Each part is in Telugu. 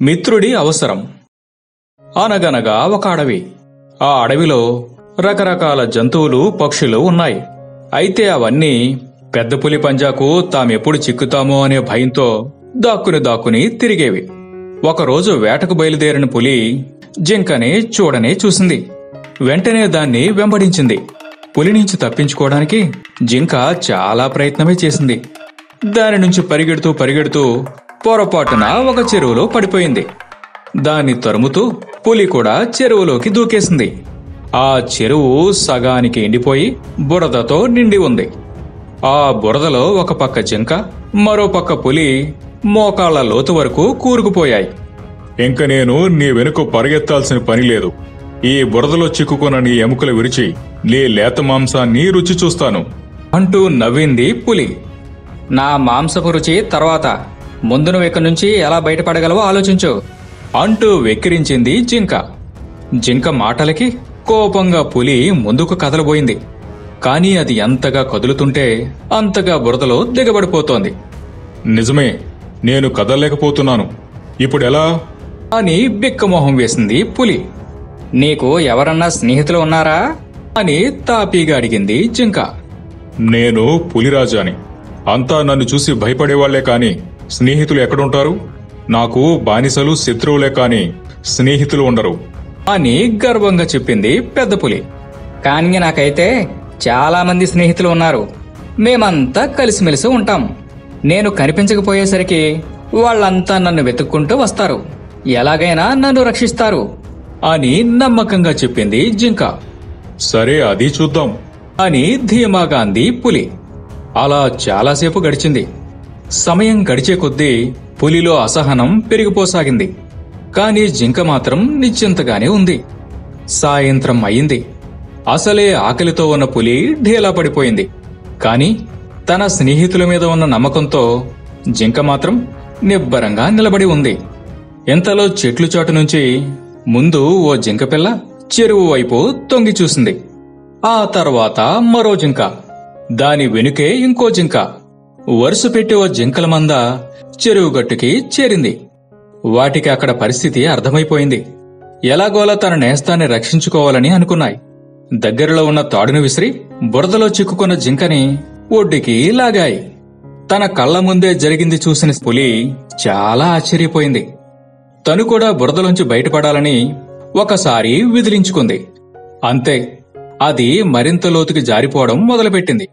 మిత్రుడి అవసరం. అనగనగా ఒక అడవి. ఆ అడవిలో రకరకాల జంతువులు పక్షులు ఉన్నాయి. అయితే అవన్నీ పెద్ద పులి పంజాకు తామెప్పుడు చిక్కుతామో అనే భయంతో దాక్కుని దాక్కుని తిరిగేవి. ఒకరోజు వేటకు బయలుదేరిన పులి జింకని చూడనే చూసింది. వెంటనే దాన్ని వెంబడించింది. పులి నుంచి తప్పించుకోవడానికి జింక చాలా ప్రయత్నమే చేసింది. దాని నుంచి పరిగెడుతూ పరిగెడుతూ పొరపాటున ఒక చెరువులో పడిపోయింది. దాన్ని తరుముతూ పులి కూడా చెరువులోకి దూకేసింది. ఆ చెరువు సగానికి ఎండిపోయి బురదతో నిండి ఉంది. ఆ బురదలో ఒక పక్క జింక మరో పక్క పులి మోకాళ్ళ లోతు వరకు కూరుకుపోయాయి. ఇంక నేను నీ వెనుక పరిగెత్తాల్సిన పని లేదు. ఈ బురదలో చిక్కుకున్న నీ ఎముకలు విరిచి నీ లేత మాంసాన్ని రుచి చూస్తాను. అంటూ నవ్వింది పులి. నా మాంసపు రుచి తర్వాత. ముందు నువ్వు ఇక్కడి నుంచి ఎలా బయటపడగలవో ఆలోచించు. అంటూ వెక్కిరించింది జింక. జింక మాటలకి కోపంగా పులి ముందుకు కదలబోయింది. కానీ అది ఎంతగా కదులుతుంటే అంతగా బురదలో దిగబడిపోతోంది. నిజమే నేను కదలలేకపోతున్నాను. ఇప్పుడెలా అని బిక్కమొహం వేసింది పులి. నీకు ఎవరన్నా స్నేహితులు ఉన్నారా? అని తాపీగా అడిగింది జింక. నేను పులిరాజాని. అంతా నన్ను చూసి భయపడేవాళ్ళే కాని స్నేహితులు ఎక్కడుంటారు? నాకు బానిసలు శత్రువులే కాని స్నేహితులు ఉండరు. అని గర్వంగా చెప్పింది పెద్ద పులి. కానీ నాకైతే చాలా మంది స్నేహితులు ఉన్నారు. మేమంతా కలిసిమెలిసి ఉంటాం. నేను కనిపించకపోయేసరికి వాళ్ళంతా నన్ను వెతుక్కుంటూ వస్తారు. ఎలాగైనా నన్ను రక్షిస్తారు అని నమ్మకంగా చెప్పింది జింక. సరే అది చూద్దాం. అని ధీమాగా అంది పులి. అలా చాలాసేపు గడిచింది. సమయం గడిచే కొద్దీ పులిలో అసహనం పెరిగిపోసాగింది. కాని జింక మాత్రం నిశ్చింతగానే ఉంది. సాయంత్రం అయింది. అసలే ఆకలితో ఉన్న పులి ఢీలా పడిపోయింది. కాని తన స్నేహితుల మీద ఉన్న నమ్మకంతో జింక మాత్రం నిబ్బరంగా నిలబడి ఉంది. ఇంతలో చెట్లు చాటు నుంచి ముందు ఓ జింకపిల్ల చెరువు వైపు తొంగి చూసింది. ఆ తర్వాత మరో జింక. దాని వెనుకే ఇంకో జింక. వరుస పెట్టి ఓ జింకల మంద చెరువు గట్టుకి చేరింది. వాటికి అక్కడ పరిస్థితి అర్థమైపోయింది. ఎలాగోలా తన నేస్తాన్ని రక్షించుకోవాలని అనుకున్నాయి. దగ్గరలో ఉన్న తాడును విసిరి బురదలో చిక్కుకున్న జింకని ఒడ్డుకి లాగాయి. తన కళ్ళ ముందే జరిగింది చూసిన పులి చాలా ఆశ్చర్యపోయింది. తను కూడా బురదలోంచి బయటపడాలని ఒకసారి విదిలించుకుంది. అంతే అది మరింత లోతుకి జారిపోవడం మొదలుపెట్టింది.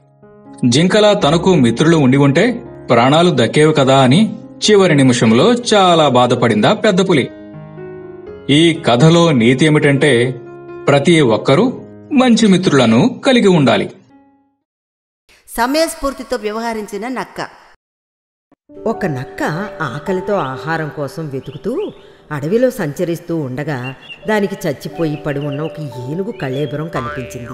జింకలా తనకు మిత్రులు ఉండి ఉంటే ప్రాణాలు దక్కేవి కదా అని చివరి నిమిషంలో చాలా బాధపడిందా పెద్ద పులి. ఈ కథలో నీతి ఏమిటంటే ప్రతి ఒక్కరూ మంచి మిత్రులను కలిగి ఉండాలి. సమయస్ఫూర్తితో వ్యవహరించిన నక్క. ఒక నక్క ఆకలితో ఆహారం కోసం వెతుకుతూ అడవిలో సంచరిస్తూ ఉండగా దానికి చచ్చిపోయి పడి ఉన్న ఒక ఏనుగు కళేబరం కనిపించింది.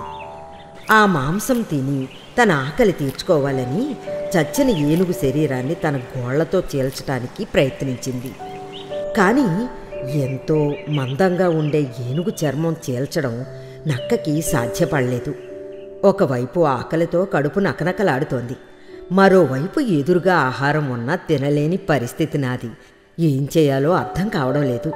ఆ మాంసం తిని తన ఆకలి తీర్చుకోవాలని చచ్చిన ఏనుగు శరీరాన్ని తన గోళ్ళతో చీల్చటానికి ప్రయత్నించింది. కానీ ఎంతో మందంగా ఉండే ఏనుగు చర్మం చీల్చడం నక్కకి సాధ్యపడలేదు. ఒకవైపు ఆకలితో కడుపు నకనకలాడుతోంది. మరోవైపు ఎదురుగా ఆహారం ఉన్నా తినలేని పరిస్థితి నాది. ఏం చేయాలో అర్థం కావడం లేదు.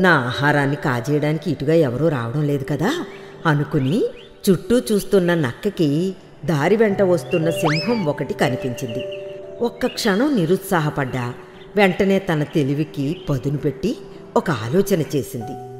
నా ఆహారాన్ని కాజేయడానికి ఇటుగా ఎవరూ రావడం లేదు కదా? అనుకుని చుట్టూ చూస్తున్న నక్కకి దారి వెంట వస్తున్న సింహం ఒకటి కనిపించింది. ఒక్క క్షణం నిరుత్సాహపడ్డా. వెంటనే తన తెలివికి పదును పెట్టి ఒక ఆలోచన చేసింది.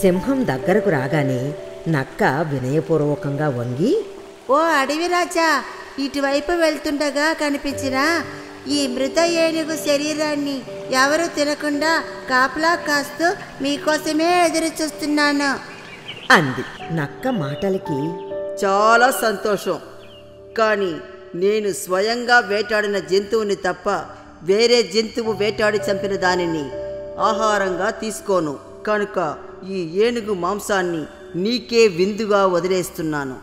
సింహం దగ్గరకు రాగానే నక్క వినయపూర్వకంగా వంగి ఓ అడవి రాజా ఇటువైపు వెళ్తుండగా కనిపించిన ఈ మృత ఏనుగు శరీరాన్ని ఎవరు తినకుండా కాపలా కాస్తూ మీకోసమే ఎదురు చూస్తున్నాను. అంది. నక్క మాటలకి చాలా సంతోషం. కానీ నేను స్వయంగా వేటాడిన జంతువుని తప్ప వేరే జంతువు వేటాడి చంపిన దానిని ఆహారంగా తీసుకోను. కనుక ఈ ఏనుగు మాంసాన్ని నీకే విందుగా వదిలేస్తున్నాను.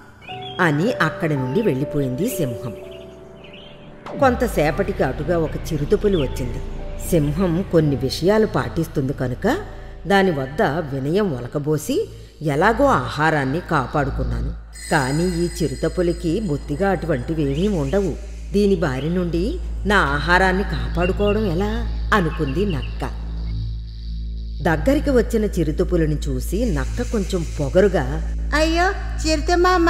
అని అక్కడి నుండి వెళ్ళిపోయింది సింహం. కొంతసేపటికి అటుగా ఒక చిరుతపులి వచ్చింది. సింహం కొన్ని విషయాలు పాటిస్తుంది కనుక దాని వద్ద వినయం ఒలకబోసి ఎలాగో ఆహారాన్ని కాపాడుకున్నాను. కానీ ఈ చిరుతపులికి బొత్తిగా అటువంటివేమీ ఉండవు. దీని బారి నుండి నా ఆహారాన్ని కాపాడుకోవడం ఎలా? అనుకుంది నక్క. దగ్గరికి వచ్చిన చిరుతపులిని చూసి నక్క కొంచెం పొగరుగా అయ్యో చిరుతమామ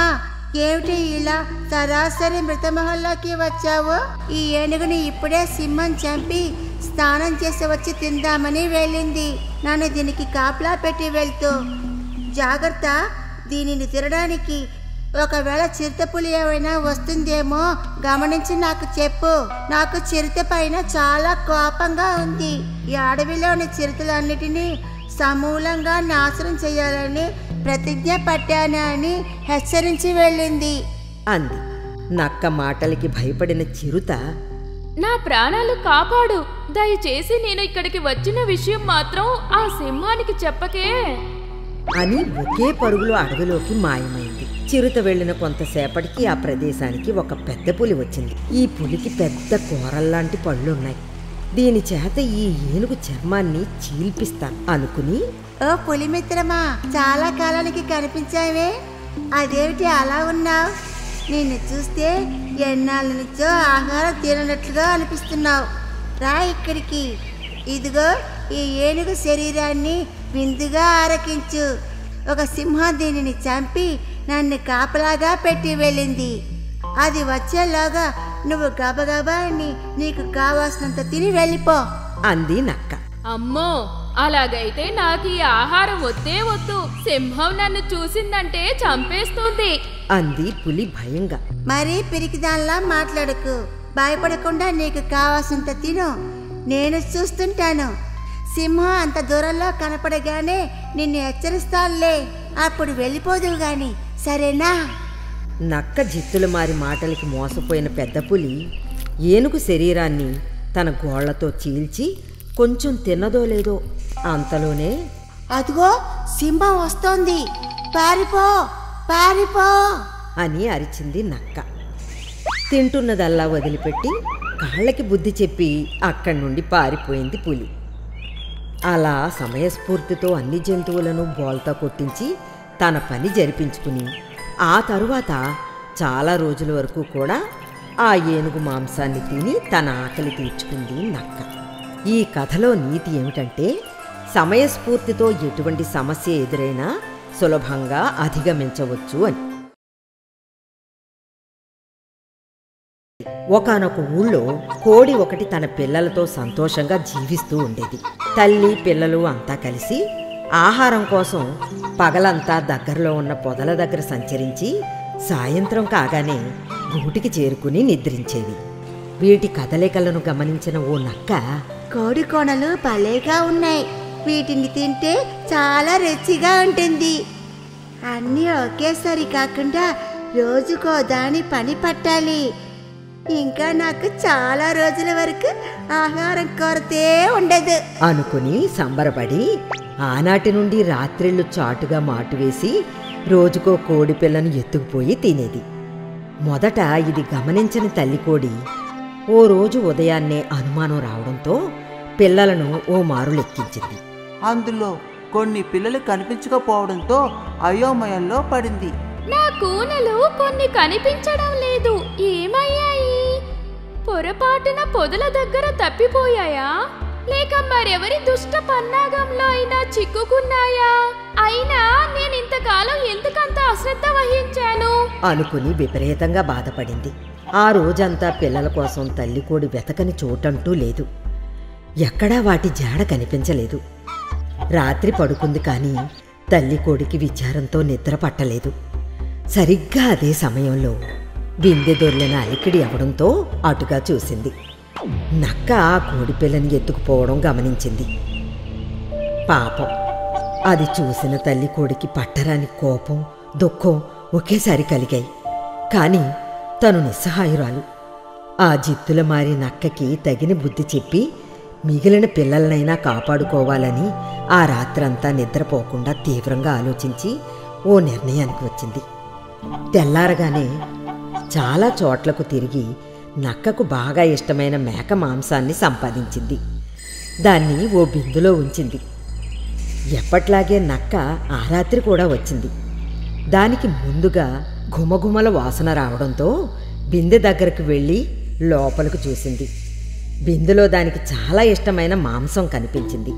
ఏమిటి ఇలా సరాసరి మృతమహల్లోకి వచ్చావు? ఈ ఏనుగుని ఇప్పుడే సింహం చంపి స్నానం చేసి వచ్చి తిందామని వెళ్ళింది. నన్ను దీనికి కాపలా పెట్టి వెళ్తూ జాగ్రత్త. దీనిని తినడానికి ఒకవేళ చిరుతపులి ఏమైనా వస్తుందేమో గమనించి నాకు చెప్పు. నాకు చిరుత పైన చాలా కోపంగా ఉంది. ఈ అడవిలోని చిరుతలన్నిటినీ సమూలంగా నాశనం చేయాలని ప్రతిజ్ఞ పట్టాను అని హెచ్చరించి వెళ్ళింది. అంది. నక్క మాటలకి భయపడిన చిరుత నా ప్రాణాలు కాపాడు. దయచేసి నేను ఇక్కడికి వచ్చిన విషయం మాత్రం ఆ సింహానికి చెప్పకే. అని ఒకే పరుగులో అడవిలోకి మాయమైంది. చిరుత వెళ్ళిన కొంతసేపటికి ఆ ప్రదేశానికి ఒక పెద్ద పులి వచ్చింది. ఈ పులికి పెద్ద కూరల్లాంటి పళ్ళున్నాయి. దీని చేత ఈ ఏనుగు చర్మాన్ని చీల్పిస్తాను అనుకుని ఓ పులిమిత్రమా చాలా కాలానికి కనిపించావే. అదేమిటి అలా ఉన్నావు? నిన్ను చూస్తే ఎన్నాళ్ళ నుంచో ఆహారం తిననట్లుగా అనిపిస్తున్నావు. రా ఇక్కడికి. ఇదిగో ఈ ఏనుగు శరీరాన్ని విందుగా ఆరకించు. ఒక సింహం దీనిని చంపి నన్ను కాపలాగా పెట్టి వెళ్ళింది. అది వచ్చేలాగా నువ్వు గబగబా అని నీకు కావాల్సినంత తిని వెళ్ళిపో. అంది నక్క. అమ్మో అలాగైతే నాకు ఈ ఆహారం వద్దే వద్దు. సింహం నన్ను చూసిందంటే చంపేస్తుంది. అంది పులి భయంగా. మరీ పిరికిదానిలా మాట్లాడకు. భయపడకుండా నీకు కావాల్సినంత తిను. నేను చూస్తుంటాను. సింహం అంత దూరంలో కనపడగానే నిన్ను హెచ్చరిస్తానులే. అప్పుడు వెళ్ళిపోదువు గాని. సరేనా? నక్క జిత్తుల మారి మాటలకి మోసపోయిన పెద్ద పులి ఏనుగు శరీరాన్ని తన గోళ్ళతో చీల్చి కొంచెం తిన్నదో లేదో అంతలోనే అదిగో సింహం వస్తోంది. పారిపో పారిపో అని అరిచింది నక్క. తింటున్నదల్లా వదిలిపెట్టి కాళ్ళకి బుద్ధి చెప్పి అక్కడి నుండి పారిపోయింది పులి. అలా సమయస్ఫూర్తితో అన్ని జంతువులను బోల్తా కొట్టించి తన పని జరిపించుకుని ఆ తరువాత చాలా రోజుల వరకు కూడా ఆ ఏనుగు మాంసాన్ని తిని తన ఆకలి తీర్చుకుంది నక్క. ఈ కథలో నీతి ఏమిటంటే సమయస్ఫూర్తితో ఎటువంటి సమస్య ఎదురైనా సులభంగా అధిగమించవచ్చు అని. ఒకానొక ఊళ్ళో కోడి ఒకటి తన పిల్లలతో సంతోషంగా జీవిస్తూ ఉండేది. తల్లి పిల్లలు అంతా కలిసి ఆహారం కోసం పగలంతా దగ్గరలో ఉన్న పొదల దగ్గర సంచరించి సాయంత్రం కాగానే గూటికి చేరుకుని నిద్రించేవి. వీటి కదలికలను గమనించిన ఓ నక్క కోడి కోణలు భలేగా ఉన్నాయి. వీటిని తింటే చాలా రుచిగా ఉంటుంది. అన్నీ ఒకేసారి కాకుండా రోజుకో దాని పని పట్టాలి. ఇంకా నాకు చాలా రోజుల వరకు ఆహారం కొరతే ఉండదు. అనుకుని సంబరపడి ఆనాటి నుండి రాత్రిళ్ళు చాటుగా మాటు వేసి రోజుకో కోడి పిల్లను ఎత్తుకుపోయి తినేది. మొదట ఇది గమనించని తల్లి కోడి ఓ రోజు ఉదయాన్నే అనుమానం రావడంతో పిల్లలను ఓ మారు లెక్కించింది అందులో కొన్ని పిల్లలు కనిపించకపోవడంతో అయోమయంలో పడింది. నా కూనలు కొన్ని కనిపించడం లేదు. ఏమయ్యాయి? పొరపాటున పొదల దగ్గర తప్పిపోయాయా? లేక మరెవరి దుష్ట పన్నాగంలో అయినా చిక్కుకున్నాయా? అయినా నేను ఇంతకాలం ఎందుకంత అశ్రద్ధ వహించాను? అనుకుని విపరీతంగా బాధపడింది. ఆ రోజంతా పిల్లల కోసం తల్లి కోడి వెతకని చోటంటూ లేదు. ఎక్కడా వాటి జాడ కనిపించలేదు. రాత్రి పడుకుంది కానీ తల్లి కోడికి విచారంతో నిద్ర పట్టలేదు. సరిగ్గా అదే సమయంలో బిందె దొర్లిన అలికిడి అవడంతో అటుగా చూసింది. నక్క ఆ కోడిపిల్లని ఎత్తుకుపోవడం గమనించింది. పాపం అది చూసిన తల్లి కోడికి పట్టరాని కోపం దుఃఖం ఒకేసారి కలిగాయి. కానీ తను నిస్సహాయురాలు. ఆ జిత్తుల మారి నక్కకి తగిన బుద్ధి చెప్పి మిగిలిన పిల్లలనైనా కాపాడుకోవాలని ఆ రాత్రంతా నిద్రపోకుండా తీవ్రంగా ఆలోచించి ఓ నిర్ణయానికి వచ్చింది. తెల్లారగానే చాలా చోట్లకు తిరిగి నక్కకు బాగా ఇష్టమైన మేక మాంసాన్ని సంపాదించింది. దాన్ని ఓ బిందులో ఉంచింది. ఎప్పట్లాగే నక్క ఆ రాత్రి కూడా వచ్చింది. దానికి ముందుగా ఘుమఘుమల వాసన రావడంతో బిందె దగ్గరకు వెళ్ళి లోపలికి చూసింది. బిందెలో దానికి చాలా ఇష్టమైన మాంసం కనిపించింది.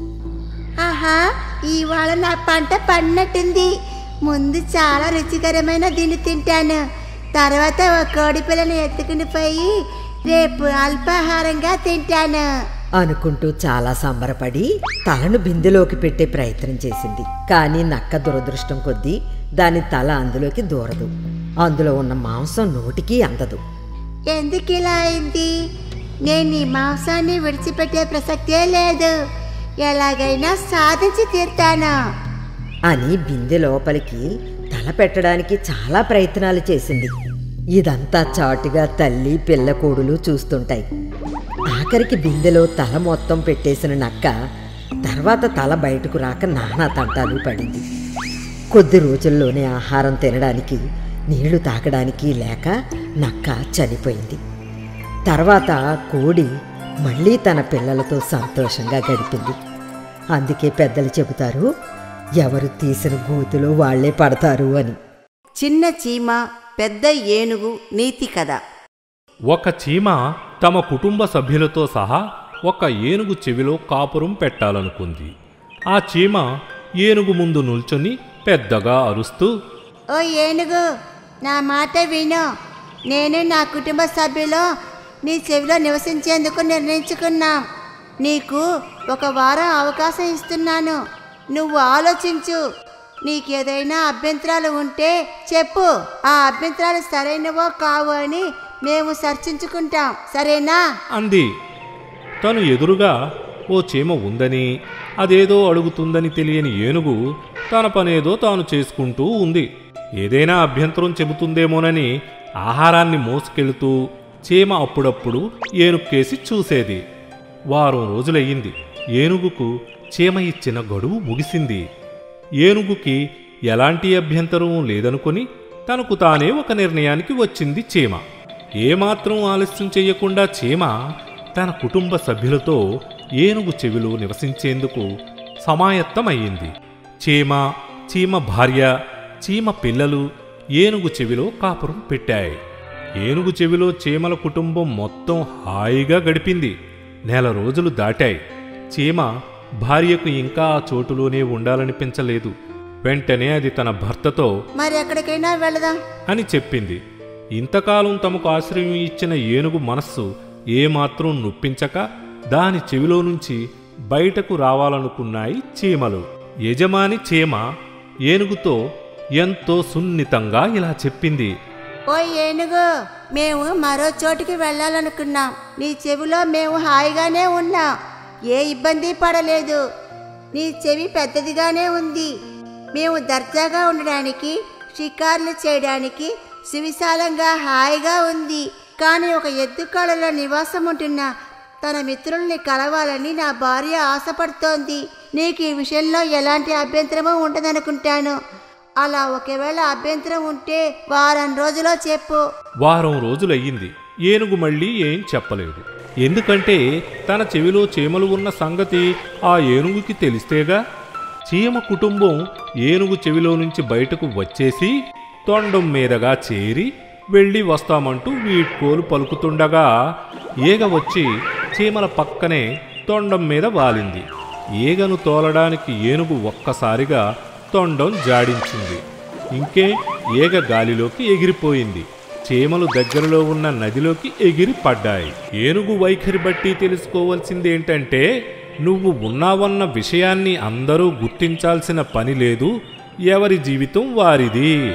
ఆహా ఆహా ఇవాళ నా పంట పడినట్టుంది. ముందు చాలా రుచికరమైన దీన్ని తింటాను. తర్వాత ఒక కోడి పిల్లని ఎత్తుకుని పోయి రేపు అల్పాహారంగా తింటాను. అనుకుంటూ చాలా సంబరపడి తలను బిందెలోకి పెట్టే ప్రయత్నం చేసింది. కానీ నక్క దురదృష్టం కొద్దీ దాని తల అందులోకి దూరదు. అందులో ఉన్న మాంసం నోటికి అందదు. ఎందుకు ఇలా అయింది? నేను ఈ మాంసాన్ని విడిచిపెట్టే ప్రసక్తే లేదు. ఎలాగైనా సాధించి తీర్తాను. అని బిందె లోపలికి తల పెట్టడానికి చాలా ప్రయత్నాలు చేసింది. ఇదంతా చాటుగా తల్లి పిల్లకోడులు చూస్తుంటాయి. ఆఖరికి బిందెలో తల మొత్తం పెట్టేసిన నక్క తర్వాత తల బయటకు రాక నానా తంటాలు పడింది. కొద్ది రోజుల్లోనే ఆహారం తినడానికి నీళ్ళు తాగడానికి లేక నక్క చనిపోయింది. తర్వాత కోడి మళ్ళీ తన పిల్లలతో సంతోషంగా గడిపింది. అందుకే పెద్దలు చెబుతారు ఎవరు తీసిన గూతులో వాళ్ళే పడతారు అని. చిన్న చీమ పెద్ద ఏనుగు నీతి కథ. ఒక చీమ తమ కుటుంబ సభ్యులతో సహా ఒక ఏనుగు చెవిలో కాపురం పెట్టాలనుకుంది. ఆ చీమ ఏనుగు ముందు నిల్చొని పెద్దగా అరుస్తూ ఓ ఏనుగు నా మాట విను. నేను నా కుటుంబ సభ్యులు నీ చెవిలో నివసించేందుకు నిర్ణయించుకున్నాం. నీకు ఒక వారం అవకాశం ఇస్తున్నాను. నువ్వు ఆలోచించు. నీకేదైనా అభ్యంతరాలు ఉంటే చెప్పు. ఆ అభ్యంతరాలు సరైనవో కావు అని మేము చర్చించుకుంటాం. సరేనా? అంది. తను ఎదురుగా ఓ చీమ ఉందని అదేదో అడుగుతుందని తెలియని ఏనుగు తన పనేదో తాను చేసుకుంటూ ఉంది. ఏదైనా అభ్యంతరం చెబుతుందేమోనని ఆహారాన్ని మోసుకెళ్తూ చీమ అప్పుడప్పుడు ఏనుక్కేసి చూసేది. వారం రోజులయ్యింది. ఏనుగుకు చీమ ఇచ్చిన గడువు ముగిసింది. ఏనుగుకి ఎలాంటి అభ్యంతరం లేదనుకొని తనకు తానే ఒక నిర్ణయానికి వచ్చింది చీమ ఏమాత్రం ఆలస్యం చేయకుండా చీమ తన కుటుంబ సభ్యులతో ఏనుగు చెవిలో నివసించేందుకు సమాయత్తమయ్యింది. చీమ చీమ భార్య చీమ పిల్లలు ఏనుగు చెవిలో కాపురం పెట్టాయి. ఏనుగు చెవిలో చీమల కుటుంబం మొత్తం హాయిగా గడిపింది. నెల రోజులు దాటాయి. చీమ భార్యకు ఇంకా ఆ చోటులోనే ఉండాలనిపించలేదు. వెంటనే అది తన భర్తతో మరి ఎక్కడికైనా వెళదాం. అని చెప్పింది. ఇంతకాలం తమకు ఆశ్రయం ఇచ్చిన ఏనుగు మనస్సు ఏమాత్రం నొప్పించక దాని చెవిలో నుంచి బయటకు రావాలనుకున్నాయి చీమలు. యజమాని చీమ ఏనుగుతో ఎంతో సున్నితంగా ఇలా చెప్పింది. ఓ ఏనుగు మేము మరో చోటికి వెళ్ళాలనుకున్నాం. నీ చెవిలో మేము హాయిగానే ఉన్నాం. ఏ ఇబ్బంది పడలేదు. నీ చెవి పెద్దదిగానే ఉంది. మేము దర్జాగా ఉండడానికి షికార్లు చేయడానికి సువిశాలంగా హాయిగా ఉంది. కానీ ఒక ఎద్దుకాడలో నివాసం ఉంటున్న తన మిత్రుల్ని కలవాలని నా భార్య ఆశపడుతోంది. నీకు ఈ విషయంలో ఎలాంటి అభ్యంతరమూ ఉండదనుకుంటాను. అలా ఒకవేళ అభ్యంతరం ఉంటే వారం రోజులో చెప్పు. వారం రోజులయ్యింది. ఏనుగు మళ్ళీ ఏం చెప్పలేదు. ఎందుకంటే తన చెవిలో చీమలు ఉన్న సంగతి ఆ ఏనుగుకి తెలిస్తేగా? చీమ కుటుంబం ఏనుగు చెవిలో నుంచి బయటకు వచ్చేసి తొండం మీదగా చేరి వెళ్ళి వస్తామంటూ వీడ్కోలు పలుకుతుండగా ఈగ వచ్చి చీమల పక్కనే తొండం మీద వాలింది. ఈగను తోలడానికి ఏనుగు ఒక్కసారిగా తొండం జాడించింది. ఇంకే ఈగ గాలిలోకి ఎగిరిపోయింది. చీమలు దగ్గరలో ఉన్న నదిలోకి ఎగిరి పడ్డాయి. ఏనుగు వైఖరి బట్టి తెలుసుకోవాల్సిందేంటంటే నువ్వు ఉన్నావన్న విషయాన్ని అందరూ గుర్తించాల్సిన పని లేదు. ఎవరి జీవితం వారిది.